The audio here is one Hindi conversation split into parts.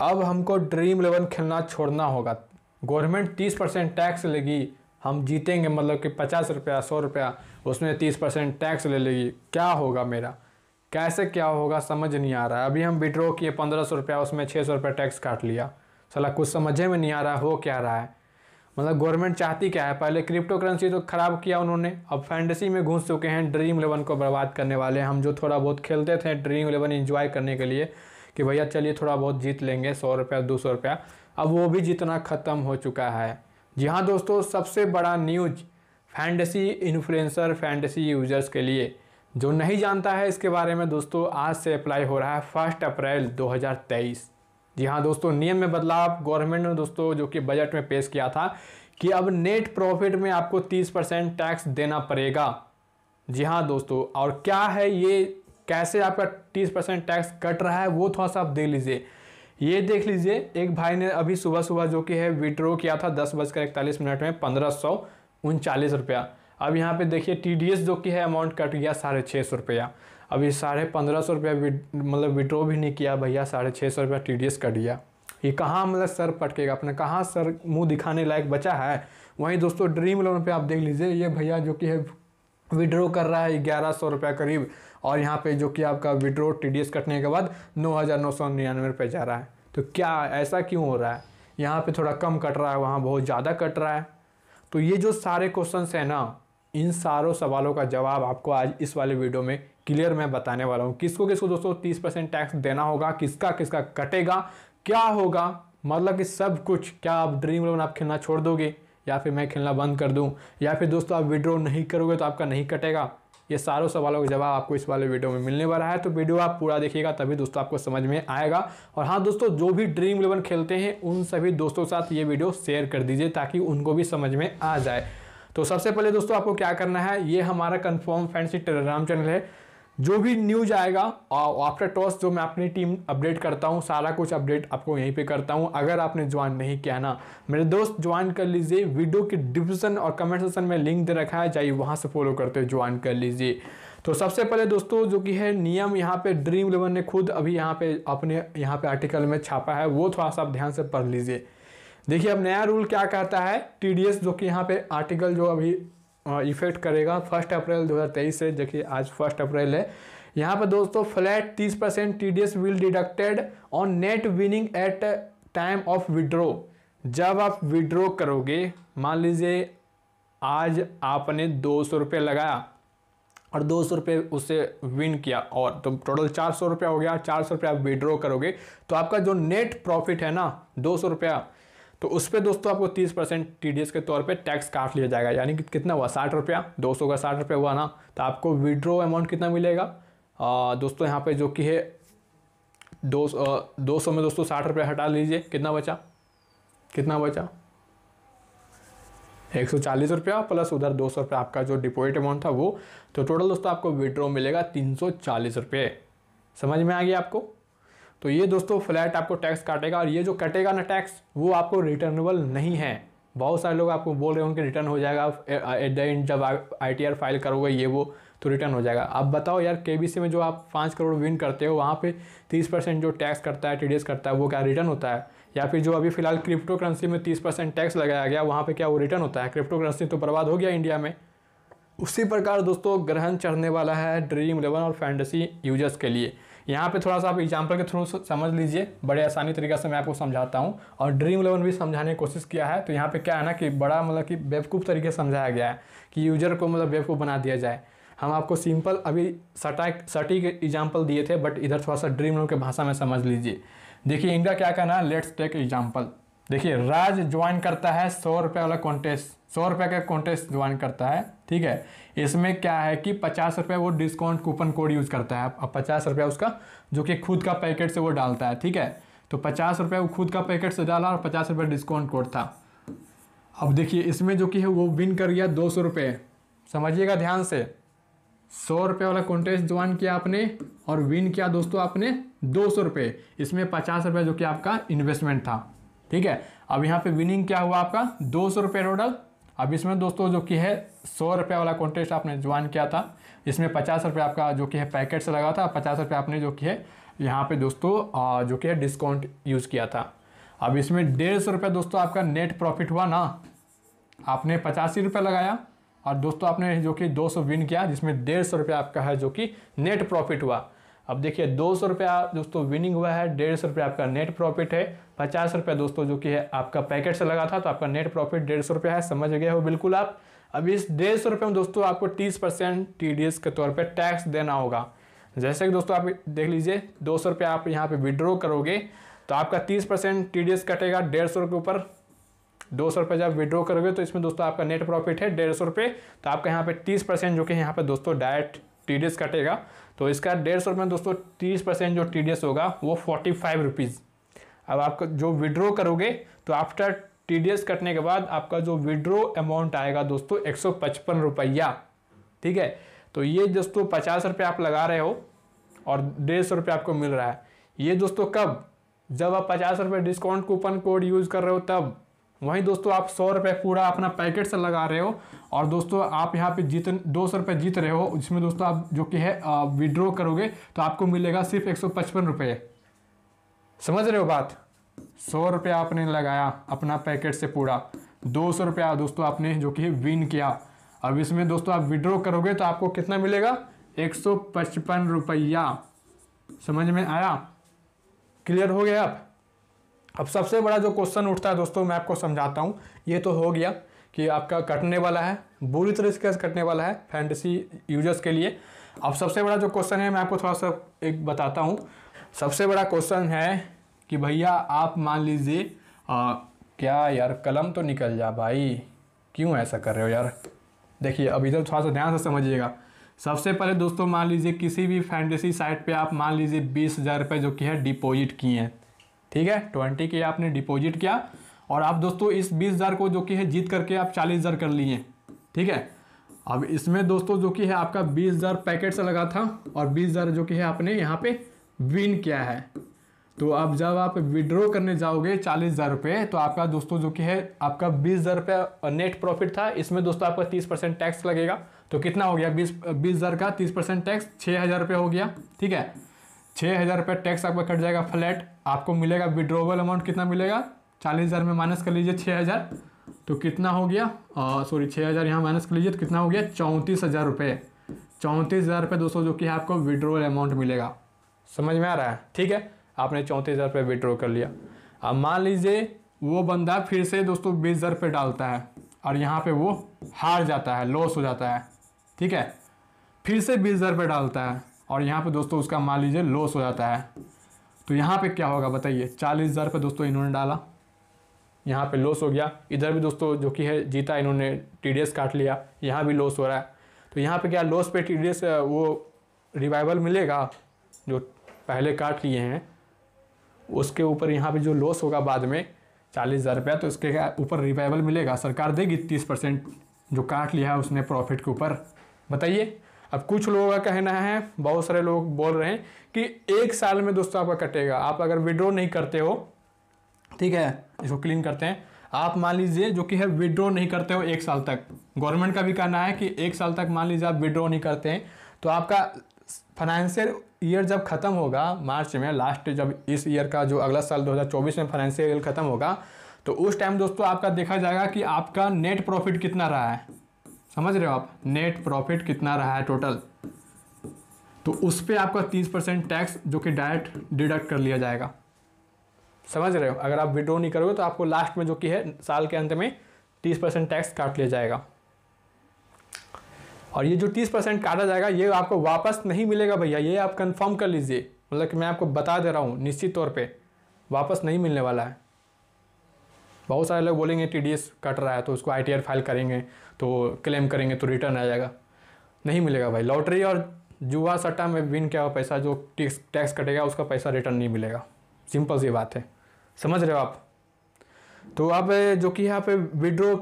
अब हमको ड्रीम इलेवन खेलना छोड़ना होगा। गवर्नमेंट तीस परसेंट टैक्स लेगी। हम जीतेंगे मतलब कि पचास रुपया, सौ रुपया, उसमें तीस परसेंट टैक्स ले लेगी। क्या होगा मेरा? कैसे क्या होगा समझ नहीं आ रहा। है अभी हम विड्रॉ किए पंद्रह सौ रुपया, उसमें छः सौ रुपया टैक्स काट लिया। सला कुछ समझे में नहीं आ रहा, हो क्या रहा है? मतलब गवर्नमेंट चाहती क्या है? पहले क्रिप्टो करेंसी तो ख़राब किया उन्होंने। अब फैंटेसी में घुस चुके हैं, ड्रीम इलेवन को बर्बाद करने वाले हम जो थोड़ा बहुत खेलते थे, ड्रीम इलेवन इन्जॉय करने के लिए कि भैया चलिए थोड़ा बहुत जीत लेंगे, सौ रुपया, दो सौ रुपया। अब वो भी जीतना ख़त्म हो चुका है। जी हाँ दोस्तों, सबसे बड़ा news fantasy influencer, fantasy users के लिए। जो नहीं जानता है इसके बारे में दोस्तों, आज से अप्लाई हो रहा है फ़र्स्ट अप्रैल 2023 जी हाँ दोस्तों, नियम में बदलाव गवर्नमेंट ने दोस्तों, जो कि बजट में पेश किया था, कि अब नेट प्रॉफिट में आपको 30 परसेंट टैक्स देना पड़ेगा। जी हाँ दोस्तों, और क्या है ये कैसे आपका 30 परसेंट टैक्स कट रहा है, वो थोड़ा सा आप देख लीजिए। ये देख लीजिए, एक भाई ने अभी सुबह सुबह जो कि है विड्रॉ किया था दस बजकर इकतालीस मिनट में, पंद्रह सौ उनचालीस रुपया। अब यहाँ पे देखिए टीडीएस जो कि है अमाउंट कट गया साढ़े छः सौ रुपया। अभी साढ़े पंद्रह सौ रुपया मतलब विड्रॉ भी नहीं किया, भैया साढ़े छः सौ रुपया टी कट गया। ये कहाँ मतलब सर पटकेगा अपने, कहाँ सर मुँह दिखाने लायक बचा है? वहीं दोस्तों ड्रीम लोन पे आप देख लीजिए, ये भैया जो कि है विड्रॉ कर रहा है ग्यारह सौ रुपया करीब। और यहाँ पे जो कि आपका विड्रॉ टी कटने के बाद नौ हज़ार नौ सौ निन्यानवे रुपये जा रहा है। तो क्या ऐसा क्यों हो रहा है? यहाँ पे थोड़ा कम कट रहा है, वहाँ बहुत ज़्यादा कट रहा है। तो ये जो सारे क्वेश्चन हैं ना, इन सारों सवालों का जवाब आपको आज इस वाले वीडियो में क्लियर मैं बताने वाला हूँ। किसको किसको दोस्तों तीस परसेंट टैक्स देना होगा, किसका किसका कटेगा, क्या होगा मतलब कि सब कुछ, क्या आप ड्रीम इलेवन आप खेलना छोड़ दोगे, या फिर मैं खेलना बंद कर दूँ, या फिर दोस्तों आप विड्रॉ नहीं करोगे तो आपका नहीं कटेगा। ये सारों सवालों का जवाब आपको इस वाले वीडियो में मिलने वाला है। तो वीडियो आप पूरा देखिएगा, तभी दोस्तों आपको समझ में आएगा। और हाँ दोस्तों, जो भी ड्रीम इलेवन खेलते हैं, उन सभी दोस्तों के साथ ये वीडियो शेयर कर दीजिए ताकि उनको भी समझ में आ जाए। तो सबसे पहले दोस्तों आपको क्या करना है, ये हमारा कन्फर्म फैंसी टेलीग्राम चैनल है। जो भी न्यूज़ आएगा आफ्टर टॉस जो मैं अपनी टीम अपडेट करता हूँ, सारा कुछ अपडेट आपको यहीं पे करता हूँ। अगर आपने ज्वाइन नहीं किया ना, मेरे दोस्त ज्वाइन कर लीजिए। वीडियो के डिस्क्रिप्शन और कमेंट सेक्शन में लिंक दे रखा है, जाइए वहाँ से फॉलो करते हुए ज्वाइन कर लीजिए। तो सबसे पहले दोस्तों, जो कि है नियम, यहाँ पे ड्रीम इलेवन ने खुद अभी यहाँ पे अपने, यहाँ पे आर्टिकल में छापा है, वो थोड़ा सा आप ध्यान से पढ़ लीजिए। देखिए, अब नया रूल क्या कहता है? टीडीएस जो कि यहाँ पे आर्टिकल जो अभी इफ़ेक्ट करेगा फ़र्स्ट अप्रैल 2023 से देखिए आज फ़र्स्ट अप्रैल है। यहाँ पर दोस्तों flat 30 percent TDS will deducted on net winning at time of withdraw जब आप विड्रॉ करोगे, मान लीजिए आज आपने दो सौ रुपये लगाया और दो सौ रुपये उससे विन किया और तो टोटल चार सौ रुपया हो गया, चार सौ रुपया आप विड्रॉ करोगे तो आपका जो नेट प्रॉफिट है ना, दो सौ रुपया तो उस पर दोस्तों आपको तीस परसेंट टीडीएस के तौर पे टैक्स काट लिया जाएगा। यानी कि कितना हुआ? साठ रुपया। दो सौ का साठ रुपया हुआ ना? तो आपको विड्रॉ अमाउंट कितना मिलेगा? आ, दोस्तों यहाँ पे जो कि है दो दो सौ में दोस्तों साठ रुपया हटा लीजिए। कितना बचा? कितना बचा? एक सौ चालीस रुपया प्लस उधर दो सौ रुपया आपका जो डिपोजिट अमाउंट था वो। तो टोटल दोस्तों आपको विड्रॉ मिलेगा तीन सौ चालीस रुपये। समझ में आ गया आपको? तो ये दोस्तों फ्लैट आपको टैक्स काटेगा और ये जो कटेगा ना टैक्स, वो आपको रिटर्नेबल नहीं है। बहुत सारे लोग आपको बोल रहे होंगे रिटर्न हो जाएगा एट द एंड जब आईटीआर फ़ाइल करोगे ये वो तो रिटर्न हो जाएगा। अब बताओ यार के में जो आप पाँच करोड़ विन करते हो, वहाँ पे तीस परसेंट जो टैक्स करता है टीडीएस करता है, वो क्या रिटर्न होता है? या फिर जो अभी फ़िलहाल क्रिप्टो करेंसी में तीस परसेंट टैक्स लगाया गया, वहाँ पे क्या वो रिटर्न होता है? क्रिप्टो करेंसी तो बर्बाद हो गया इंडिया में। उसी प्रकार दोस्तों, ग्रहण चढ़ने वाला है ड्रीम इलेवन और फैंटेसी यूज़र्स के लिए। यहाँ पे थोड़ा सा आप एग्ज़ाम्पल के थ्रू समझ लीजिए, बड़े आसानी तरीके से मैं आपको समझाता हूँ। और ड्रीम इलेवन भी समझाने की कोशिश किया है तो यहाँ पे क्या है ना कि बड़ा मतलब कि बेवकूफ़ तरीके से समझाया गया है कि यूज़र को मतलब बेवकूफ़ बना दिया जाए। हम आपको सिंपल अभी सटा सटीक एग्ज़ाम्पल दिए थे बट इधर थोड़ा सा ड्रीम इलेवन के भाषा में समझ लीजिए। देखिए, इनका क्या कहना है? लेट्स टेक एग्ज़ाम्पल देखिए, राज ज्वाइन करता है सौ रुपये वाला कॉन्टेस्ट सौ रुपये का कॉन्टेस्ट ज्वाइन करता है, ठीक है? इसमें क्या है कि पचास रुपये वो डिस्काउंट कूपन कोड यूज़ करता है। अब पचास रुपये उसका, जो कि खुद का पैकेट से वो डालता है, ठीक है? तो पचास रुपये वो खुद का पैकेट से डाला और पचास रुपये डिस्काउंट कोड था। अब देखिए, इसमें जो कि है वो विन कर गया दो सौ रुपये समझिएगा ध्यान से। सौ रुपये वाला कॉन्टेस्ट ज्वाइन किया आपने और विन किया दोस्तों आपने दो सौ रुपये इसमें पचास रुपये जो कि आपका इन्वेस्टमेंट था। ठीक है? अब यहाँ पे विनिंग क्या हुआ आपका? दो सौ रुपये टोटल अब इसमें दोस्तों जो कि है, सौ रुपये वाला कॉन्टेस्ट आपने ज्वाइन किया था। इसमें पचास रुपये आपका जो कि है पैकेट से लगा था, पचास रुपये आपने जो कि है यहाँ पे दोस्तों जो कि है डिस्काउंट यूज़ किया था। अब इसमें डेढ़ सौ रुपये दोस्तों आपका नेट प्रॉफिट हुआ ना? आपने पचासी रुपये लगाया और दोस्तों आपने जो कि 200 विन किया, जिसमें डेढ़ सौ रुपया आपका है जो कि नेट प्रॉफिट हुआ। अब देखिए, दो सौ रुपया दोस्तों विनिंग हुआ है, डेढ़ सौ रुपया आपका नेट प्रॉफिट है, पचास रुपया दोस्तों जो कि है आपका पैकेट से लगा था तो आपका नेट प्रॉफिट डेढ़ सौ रुपया है, समझ गए हो बिल्कुल आप। अब इस डेढ़ सौ रुपये में दोस्तों आपको तीस परसेंट टी डी एस के तौर पर टैक्स देना होगा। जैसे कि दोस्तों आप देख लीजिए, दो सौ रुपया आप यहाँ पे विड्रॉ करोगे तो आपका तीस परसेंट टी डी एस कटेगा डेढ़ सौ रुपये ऊपर। दो सौ रुपये जब विड्रॉ करोगे तो इसमें दोस्तों आपका नेट प्रॉफिट है डेढ़ सौ रुपये तो आपका यहाँ पे तीस परसेंट जो कि यहाँ पे दोस्तों डायरेक्ट टीडीएस कटेगा। तो इसका डेढ़ सौ रुपये में दोस्तों तीस परसेंट जो टीडीएस होगा, वो फोर्टी फाइव रुपीज़ अब आप जो विड्रॉ करोगे तो आफ्टर टीडीएस कटने के बाद आपका जो विड्रॉ अमाउंट आएगा दोस्तों, एक सौ पचपन रुपया। ठीक है? तो ये दोस्तों पचास रुपये आप लगा रहे हो और डेढ़ सौ रुपये आपको मिल रहा है। ये दोस्तों कब? जब आप पचास रुपये डिस्काउंट कूपन कोड यूज़ कर रहे हो तब। वहीं दोस्तों आप सौ रुपये पूरा अपना पैकेट से लगा रहे हो और दोस्तों आप यहाँ पे जीत दो सौ रुपये जीत रहे हो, जिसमें दोस्तों आप जो कि है विड्रॉ करोगे तो आपको मिलेगा सिर्फ़ एक सौ पचपन रुपये समझ रहे हो बात? सौ रुपये आपने लगाया अपना पैकेट से पूरा। दो सौ रुपया दोस्तों आपने जो कि विन किया। अब इसमें दोस्तों आप विड्रॉ करोगे तो आपको कितना मिलेगा? एक सौ पचपन रुपया। समझ में आया? क्लियर हो गया आप अब सबसे बड़ा जो क्वेश्चन उठता है दोस्तों, मैं आपको समझाता हूँ। ये तो हो गया कि आपका कटने वाला है, बुरी तरह से कटने वाला है फैंटेसी यूज़र्स के लिए। अब सबसे बड़ा जो क्वेश्चन है, मैं आपको थोड़ा सा एक बताता हूँ। सबसे बड़ा क्वेश्चन है कि भैया, आप मान लीजिए क्या यार, कलम तो निकल जा भाई। क्यों ऐसा कर रहे हो यार? देखिए, अब इधर थोड़ा सा ध्यान से समझिएगा। सबसे पहले दोस्तों, मान लीजिए किसी भी फैंटेसी साइट पे आप मान लीजिए बीस हज़ार रुपये जो कि है डिपॉजिट किए हैं। ठीक है? ट्वेंटी के आपने डिपॉजिट किया और आप दोस्तों इस बीस हज़ार को जो कि है जीत करके आप चालीस हज़ार कर लिए। ठीक है? अब इसमें दोस्तों जो कि है आपका बीस हज़ार पैकेट से लगा था और बीस हज़ार जो कि है आपने यहाँ पे विन किया है। तो अब जब आप विड्रॉ करने जाओगे चालीस हज़ार रुपये तो आपका दोस्तों जो कि है आपका बीस हज़ार रुपये नेट प्रॉफिट था। इसमें दोस्तों आपका तीस परसेंट टैक्स लगेगा। तो कितना हो गया? बीस बीस हज़ार का तीस परसेंट टैक्स छः हज़ार रुपये हो गया। ठीक है? छः हज़ार रुपये टैक्स आपका कट जाएगा फ्लैट आपको मिलेगा विड्रोवल अमाउंट कितना मिलेगा? चालीस हज़ार में माइनस कर लीजिए छः हज़ार तो कितना हो गया? सॉरी छः हज़ार यहाँ माइनस कर लीजिए तो कितना हो गया? चौंतीस हज़ार रुपये। चौंतीस हज़ार रुपये दोस्तों, जो कि आपको विड्रोवल अमाउंट मिलेगा। समझ में आ रहा है? ठीक है? आपने चौंतीस हज़ार रुपये विड्रॉ कर लिया। अब मान लीजिए वो बंदा फिर से दोस्तों बीस हज़ार रुपये डालता है, और यहाँ पे वो हार जाता है लॉस हो जाता है। ठीक है? फिर से बीस हज़ार रुपये डालता है। और यहाँ पे दोस्तों उसका मान लीजिए लॉस हो जाता है। तो यहाँ पे क्या होगा बताइए? चालीस हज़ार दोस्तों इन्होंने डाला। यहाँ पे लॉस हो गया। इधर भी दोस्तों जो कि है, जीता इन्होंने टीडीएस काट लिया। यहाँ भी लॉस हो रहा है। तो यहाँ पे क्या लॉस पे टी वो रिवाइवल मिलेगा? जो पहले काट लिए हैं, उसके ऊपर यहाँ पे जो लॉस होगा बाद में, चालीस हज़ार रुपया तो इसके ऊपर रिवाइवल मिलेगा? सरकार देगी तीस परसेंट जो काट लिया है उसने प्रॉफिट के ऊपर। बताइए। अब कुछ लोगों का कहना है, बहुत सारे लोग बोल रहे हैं कि एक साल में दोस्तों आपका कटेगा। आप अगर विड्रॉ नहीं करते हो, ठीक है, इसको क्लीन करते हैं। आप मान लीजिए जो कि है विड्रॉ नहीं करते हो एक साल तक। गवर्नमेंट का भी कहना है कि एक साल तक मान लीजिए आप विड्रॉ नहीं करते हैं तो आपका फाइनेंशियल ईयर जब ख़त्म होगा, मार्च में लास्ट जब इस ईयर का जो अगला साल 2024 में फाइनेंशियल ईयर ख़त्म होगा तो उस टाइम दोस्तों आपका देखा जाएगा कि आपका नेट प्रॉफिट कितना रहा है। समझ रहे हो आप? नेट प्रॉफिट कितना रहा है टोटल तो उस पर आपका तीस परसेंट टैक्स जो कि डायरेक्ट डिडक्ट कर लिया जाएगा। समझ रहे हो? अगर आप विड्रॉ नहीं करोगे तो आपको लास्ट में जो कि है, साल के अंत में तीस परसेंट टैक्स काट लिया जाएगा। और ये जो तीस परसेंट काटा जाएगा, ये आपको वापस नहीं मिलेगा भैया, ये आप कंफर्म कर लीजिए। मतलब कि मैं आपको बता दे रहा हूँ, निश्चित तौर पे। वापस नहीं मिलने वाला है। बहुत सारे लोग बोलेंगे टीडीएस कट रहा है तो उसको आईटीआर फ़ाइल करेंगे तो क्लेम करेंगे तो रिटर्न आ जाएगा। नहीं मिलेगा भाई। लॉटरी और जुआ सट्टा में विन किया हुआ पैसा जो टैक्स टैक्स कटेगा, उसका पैसा रिटर्न नहीं मिलेगा। सिंपल सी बात है। समझ रहे हो आप? तो आप जो कि यहाँ पे विड्रो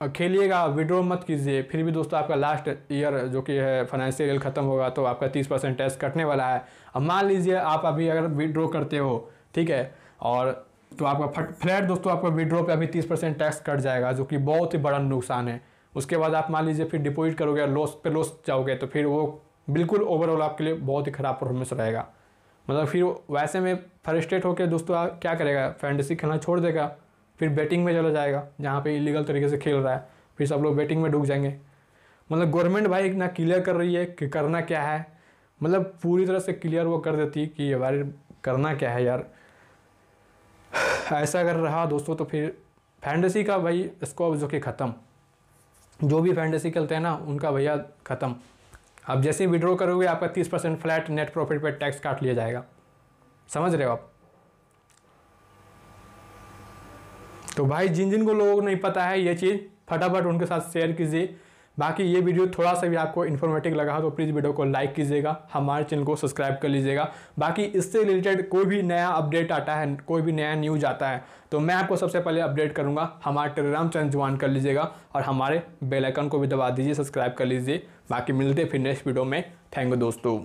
खेलिएगा विड्रो मत कीजिए। फिर भी दोस्तों, आपका लास्ट ईयर जो कि है फाइनेंशियल ख़त्म होगा तो आपका तीस परसेंट टैक्स कटने वाला है। अब मान लीजिए आप अभी अगर विड्रो करते हो, ठीक है? और तो आपका फट, फ्लैट दोस्तों आपका विड्रॉ पे अभी तीस परसेंट टैक्स कट जाएगा, जो कि बहुत ही बड़ा नुकसान है। उसके बाद आप मान लीजिए फिर डिपॉजिट करोगे लॉस पे लॉस जाओगे तो फिर वो बिल्कुल ओवरऑल आपके लिए बहुत ही ख़राब परफॉर्मेंस रहेगा। मतलब फिर वैसे में फ्रस्ट्रेट होकर दोस्तों आप क्या करेगा? फैंटेसी खेलना छोड़ देगा, फिर बैटिंग में चला जाएगा, जहाँ पे इलीगल तरीके से खेल रहा है, फिर सब लोग बैटिंग में डूब जाएँगे। मतलब गवर्नमेंट भाई इतना क्लियर कर रही है कि करना क्या है? मतलब पूरी तरह से क्लियर वो कर देती है कि यार करना क्या है यार? ऐसा अगर रहा दोस्तों तो फिर फैंटेसी का भाई स्कोप जो कि ख़त्म। जो भी फैंटेसी खेलते हैं ना, उनका भैया ख़त्म। आप जैसे ही विड्रॉ करोगे, आपका तीस परसेंट फ्लैट नेट प्रॉफिट पर टैक्स काट लिया जाएगा। समझ रहे हो आप? तो भाई जिन जिन को लोगों को नहीं पता है ये चीज़, फटाफट उनके साथ शेयर कीजिए। बाकी ये वीडियो थोड़ा सा भी आपको इन्फॉर्मेटिव लगा तो प्लीज़ वीडियो को लाइक कीजिएगा, हमारे चैनल को सब्सक्राइब कर लीजिएगा। बाकी इससे रिलेटेड कोई भी नया अपडेट आता है, कोई भी नया न्यूज़ आता है तो मैं आपको सबसे पहले अपडेट करूँगा। हमारे टेलीग्राम चैनल ज्वाइन कर लीजिएगा और हमारे बेलाइकन को भी दबा दीजिए सब्सक्राइब कर लीजिए। बाकी मिलते फिर नेक्स्ट वीडियो में। थैंक यू दोस्तों।